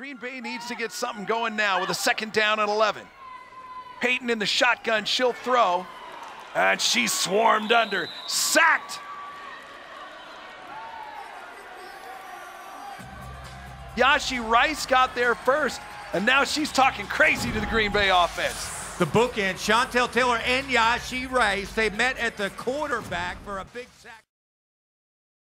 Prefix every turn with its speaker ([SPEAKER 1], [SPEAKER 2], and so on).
[SPEAKER 1] Green Bay needs to get something going now with a second down and 11. Peyton in the shotgun, she'll throw, and she swarmed under. Sacked. Yahshi Rice got there first, and now she's talking crazy to the Green Bay offense.
[SPEAKER 2] The bookend, Chantell Taylor and Yahshi Rice, they met at the quarterback for a big sack.